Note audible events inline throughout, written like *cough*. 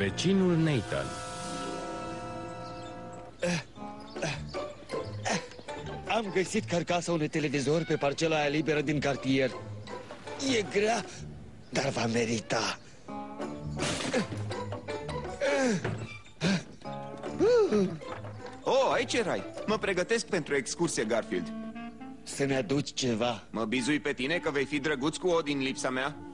Vecinul Nathan Am găsit carcasa unui televizor pe parcela aia liberă din cartier. E grea, dar va merita. Oh, aici erai. Mă pregătesc pentru excursie, Garfield. Să-mi aduci ceva. Mă bizui pe tine că vei fi drăguț cu o din lipsa mea?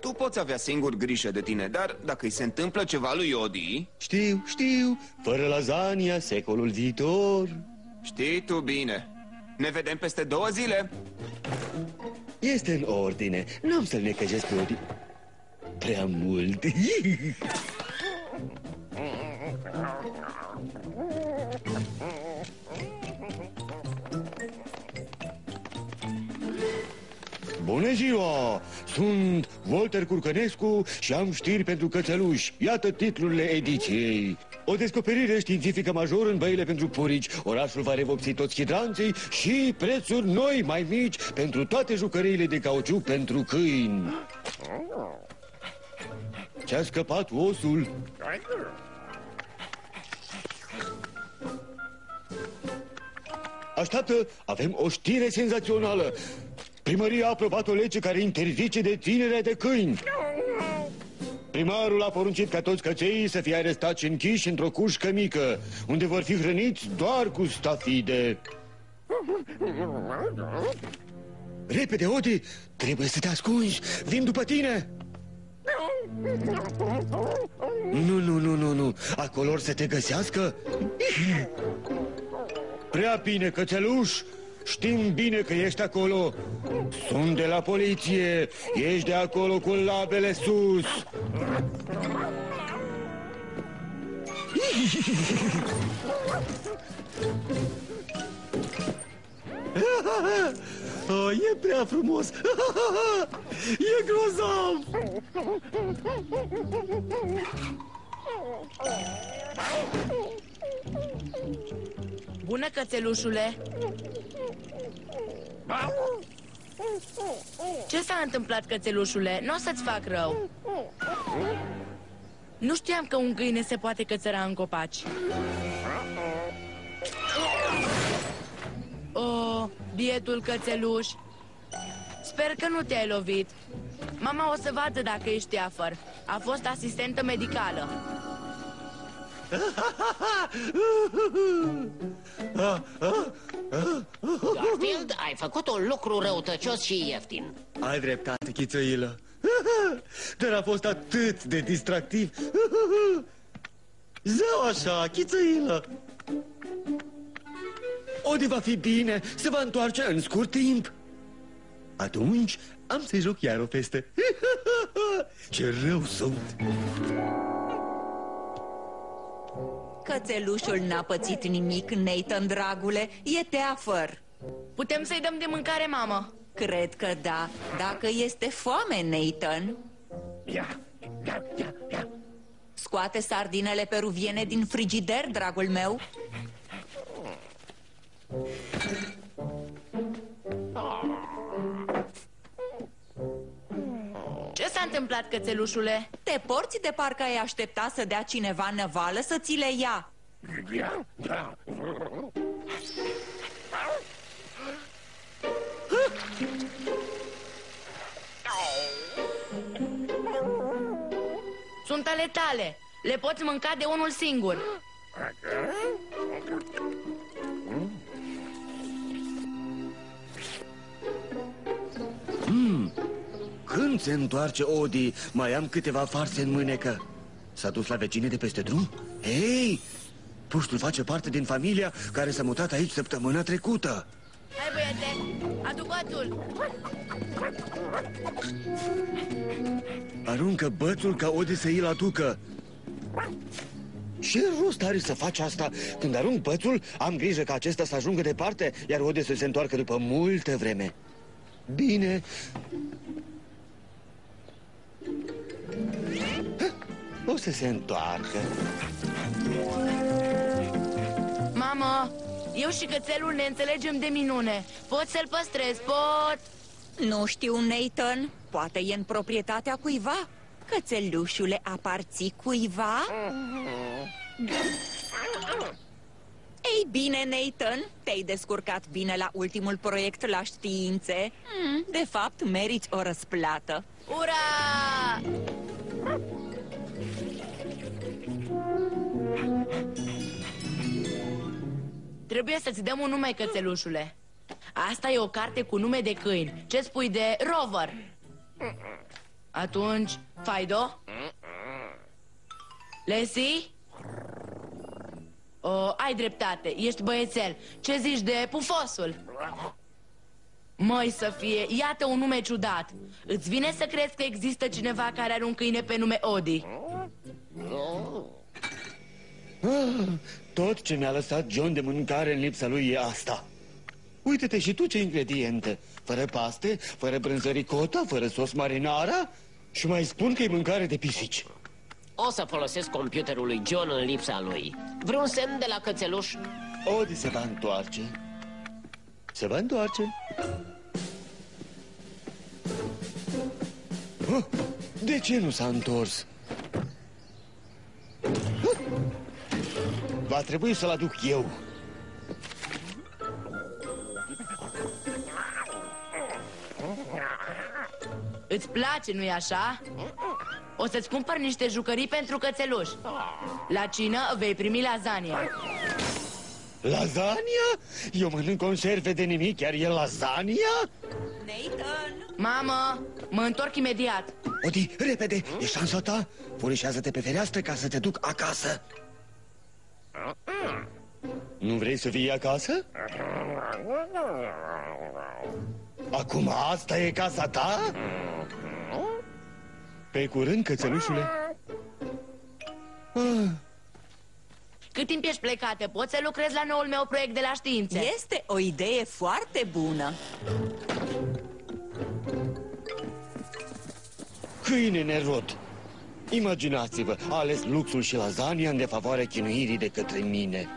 Tu poți avea singur grijă de tine, dar dacă îi se întâmplă ceva lui Odi... Știu, știu, fără lasagna, secolul viitor. Știi tu bine. Ne vedem peste două zile. Este în ordine. N-am să-l necăjesc pe Odi. Prea mult. *laughs* Bună ziua! Sunt Walter Curcănescu și am știri pentru cățeluși. Iată titlurile ediției. O descoperire științifică majoră în băile pentru purici. Orașul va revopsi toți hidranții și prețuri noi mai mici pentru toate jucăriile de cauciuc pentru câini. Ce-a scăpat osul? Așteaptă, avem o știre senzațională. Primăria a aprobat o lege care interzice deținerea de câini. Primarul a poruncit ca toți căței să fie arestați și închiși într-o cușcă mică, unde vor fi hrăniți doar cu stafide. Repede, Odi! Trebuie să te ascunzi! Vin după tine! Nu, nu, nu, nu, nu! Acolo or să te găsească? Prea bine, cățeluș! Știm bine că ești acolo. Sunt de la poliție. Ești de acolo cu labele sus. Oh, *laughs* e prea frumos! *laughs* E grozav! Bună, cățelușule! Ce s-a întâmplat, cățelușule? Nu o să-ți fac rău. Nu știam că un câine se poate cățăra în copaci. Oh, bietul cățeluș. Sper că nu te-ai lovit. Mama o să vadă dacă ești teafăr. A fost asistentă medicală. *laughs* Garfield, ai făcut un lucru răutăcios și ieftin. Ai dreptate, chițăilă. *laughs* Dar a fost atât de distractiv. *laughs* Zău așa, chițăilă. Odi va fi bine, se va întoarce în scurt timp. Atunci am să-i joc iar o feste. *laughs* Ce rău sunt. Cățelușul n-a pățit nimic, Nathan, dragule, e teafăr Putem să-i dăm de mâncare, mamă? Cred că da, dacă este foame, Nathan. Scoate sardinele peruviene din frigider, dragul meu. Ce s-a întâmplat, cățelușule? Te porți de parcă ai aștepta să dea cineva năvală să ți le ia Sunt ale tale. Le poți mânca de unul singur. Când se întoarce Odi, mai am câteva farse în mânecă. S-a dus la vecine de peste drum? Hei, puștul face parte din familia care s-a mutat aici săptămâna trecută. Hai, băiete, adu bățul. Aruncă bățul ca Odi să îl aducă. Ce rost are să faci asta? Când arunc bățul, am grijă ca acesta să ajungă departe, iar Ode să se întoarcă după multă vreme. Bine. O să se întoarcă. Mamă, eu și cățelul ne înțelegem de minune. Pot să-l păstrez, pot. Nu știu, Nathan, poate e în proprietatea cuiva cățelușule, aparții cuiva? Ei bine, Nathan, te-ai descurcat bine la ultimul proiect la științe. Hmm, de fapt, meriți o răsplată. Ura! Trebuie să-ți dăm un nume, cățelușule. Asta e o carte cu nume de câini. Ce spui de Rover? Atunci, Fido? Lesi? O, ai dreptate, ești băiețel. Ce zici de Pufosul? Măi să fie, iată un nume ciudat. Îți vine să crezi că există cineva care are un câine pe nume Odi? Ah, tot ce mi-a lăsat John de mâncare în lipsa lui e asta. Uite-te și tu ce ingrediente. Fără paste, fără brânză ricota, fără sos marinara și mai spun că e mâncare de pisici. O să folosesc computerul lui John în lipsa lui. Vreun semn de la cățeluș? Odi se va întoarce. Se va întoarce. Ah, De ce nu s-a întors? Va trebui să-l aduc eu. Îți place, nu-i așa? O să-ți cumpăr niște jucării pentru cățeluș La cină vei primi lasagna Lasagna? Eu mănânc conserve de nimic, chiar e lasagna? Nathan! Mamă, mă întorc imediat Odi, repede, e șansa ta Furișează-te pe fereastră ca să te duc acasă Nu vrei să vii acasă? Acum asta e casa ta? Pe curând, cățelușule ah, Cât timp ești plecate, poți să lucrezi la noul meu proiect de la științe Este o idee foarte bună. Câine nerod Imaginați-vă, a ales luxul și lasagna în defavoarea chinuirii de către mine.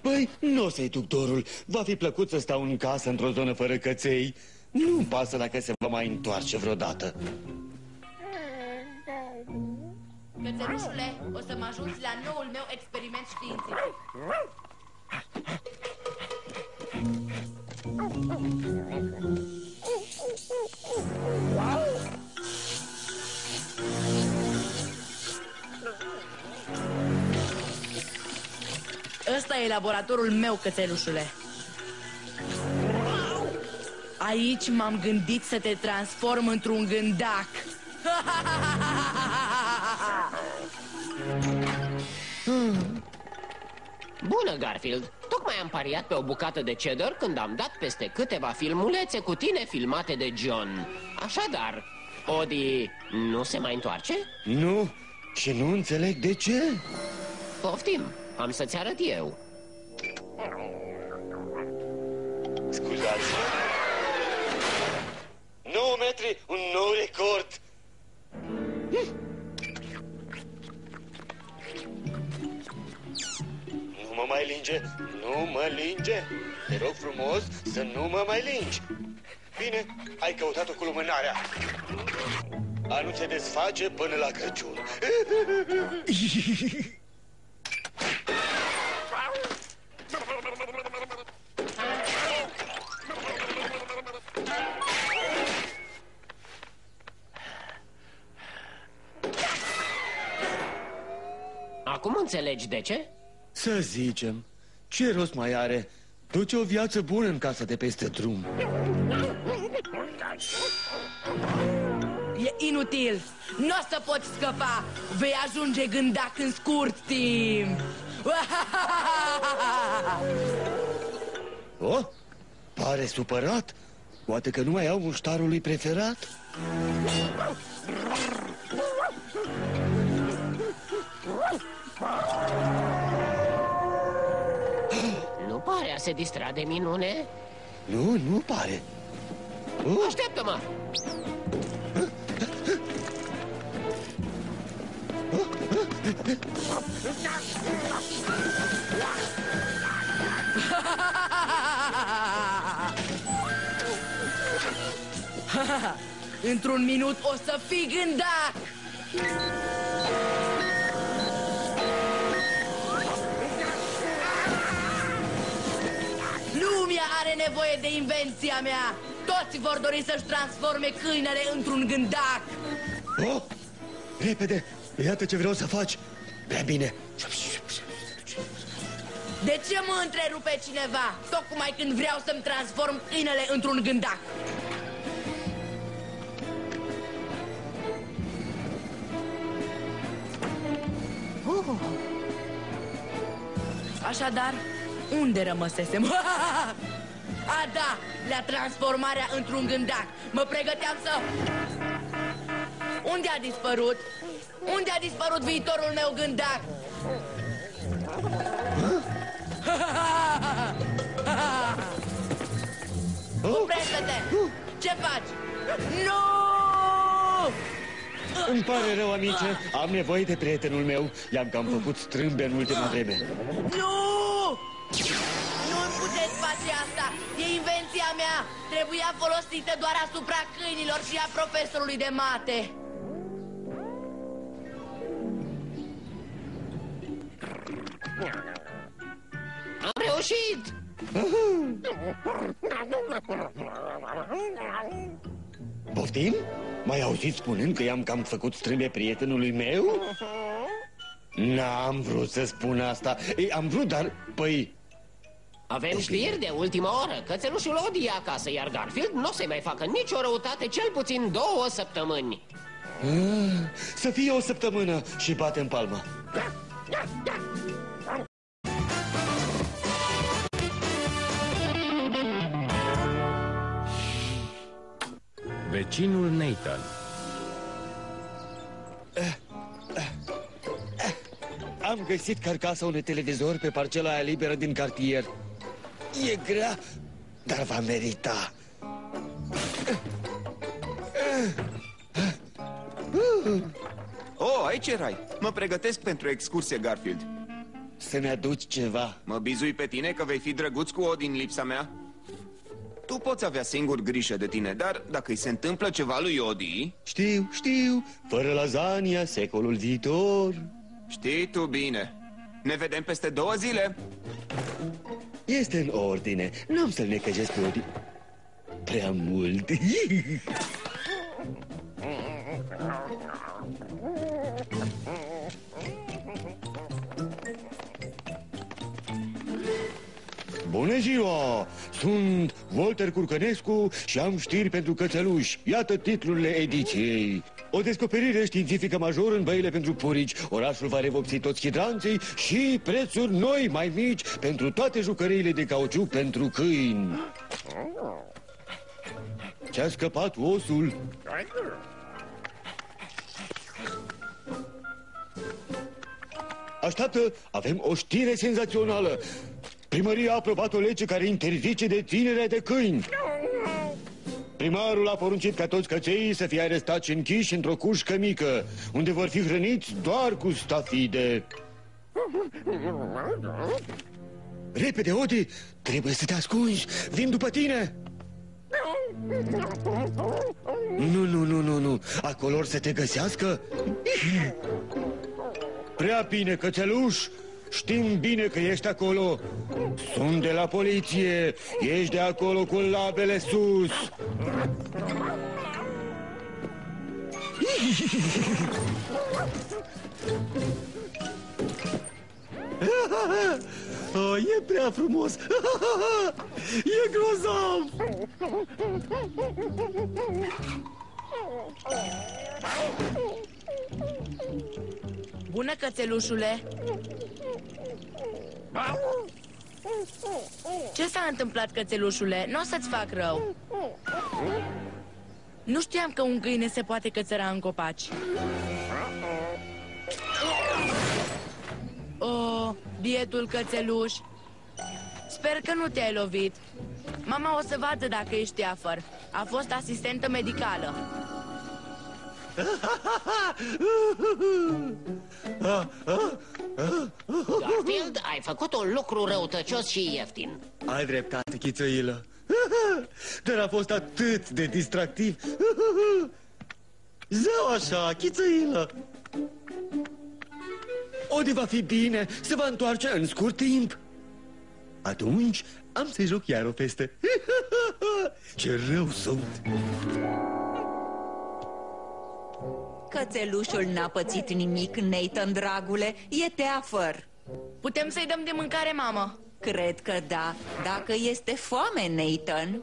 Păi, nu o să-i duc dorul. Va fi plăcut să stau în casă într-o zonă fără căței. Nu-mi pasă dacă se va mai întoarce vreodată. Cățelușule, o să mă ajuți la noul meu experiment științific Ăsta e laboratorul meu, cățelușule. Aici m-am gândit să te transform într-un gândac. Bună, Garfield! Tocmai am pariat pe o bucată de cheddar când am dat peste câteva filmulețe cu tine filmate de John. Așadar, Odi nu se mai întoarce? Nu, și nu înțeleg de ce Poftim, am să-ți arăt eu. Scuzați 9 metri, un nou record mă mai linge, nu mă linge. Te rog frumos să nu mă mai lingi. Bine, ai căutat-o cu lumânarea A nu se desface până la Crăciun. Acum înțelegi de ce? Să zicem, ce rost mai are? Duce o viață bună în casa de peste drum. E inutil. Nu o să poți scăpa. Vei ajunge gândac în scurt timp. *laughs* Oh, pare supărat. Poate că nu mai au muștarul lui preferat. Nu *laughs* se distra de minune? Nu, nu pare. Oh. Așteaptă-mă! Într-un minut o să fii gândac! Are nevoie de invenția mea! Toți vor dori să-și transforme câinele într-un gândac! Oh, repede, iată ce vreau să faci. Prea bine. De ce mă întrerupe cineva? Tocmai când vreau să-mi transform câinele într-un gândac. Așadar, unde rămăsesem? *laughs* A, da, la transformarea într-un gândac. Mă pregăteam să... Unde a dispărut? Unde a dispărut viitorul meu gândac? Oprește-te! Ce faci? Nu! Îmi pare rău, amice, am nevoie de prietenul meu. I-am cam făcut strâmbe în ultima vreme. Nu! Nu îmi puteți face asta! E invenția mea! Trebuia folosită doar asupra câinilor și a profesorului de mate! Am reușit! Poftim? Mai auzit spunând că i-am cam făcut strâmbe prietenului meu? N-am vrut să spun asta. Ei, am vrut, dar, păi... Avem știri de ultima oră. Cățelușul Odi e acasă, iar Garfield nu o să-i mai facă nicio răutate cel puțin două săptămâni. Ah, Să fie o săptămână și batem palma. Vecinul Nathan Am găsit carcasa unui televizor pe parcela aia liberă din cartier. E grea, dar va merita. Oh, aici erai. Mă pregătesc pentru excursie, Garfield. Să-mi aduci ceva. Mă bizui pe tine că vei fi drăguț cu o din lipsa mea? Tu poți avea singur grijă de tine, dar dacă îi se întâmplă ceva lui Odi, Știu, știu, fără lasagna, secolul viitor. știi tu bine. Ne vedem peste două zile. Este în ordine. N-am să-l necăjesc pe Odi. Prea mult. Bună ziua! Sunt Walter Curcănescu și am știri pentru cățeluși. Iată titlurile ediției. O descoperire științifică majoră în băile pentru purici. Orașul va revopsi toți hidranții și prețuri noi mai mici pentru toate jucăriile de cauciuc pentru câini. Ce-a scăpat osul? Așteaptă, avem o știre senzațională. Primăria a aprobat o lege care interzice deținerea de câini. Primarul a poruncit ca toți căței să fie arestați și închiși într-o cușcă mică, unde vor fi hrăniți doar cu stafide. Repede, Odi! Trebuie să te ascunzi! Vin după tine! Nu, nu, nu, nu, nu! Acolo or să te găsească? Prea bine, cățeluș! Știm bine că ești acolo! Sunt de la poliție! Ești de acolo cu labele sus! *laughs* Oh, e prea frumos! *laughs* E grozav! Bună, cățelușule! Ce s-a întâmplat, cățelușule? Nu o să-ți fac rău. Nu știam că un câine se poate cățăra în copaci. Oh, bietul cățeluș. Sper că nu te-ai lovit. Mama o să vadă dacă ești afăr. A fost asistentă medicală. Garfield, ai făcut un lucru răutăcios și ieftin. Ai dreptate, chițoilă. Dar a fost atât de distractiv. Zău așa, chițăilă. Odi va fi bine, se va întoarce în scurt timp. Atunci am să-i joc iar o feste. Ce rău sunt. Cățelușul n-a pățit nimic, Nathan, dragule, e teafăr. Putem să-i dăm de mâncare, mamă? Cred că da, dacă este foame, Nathan.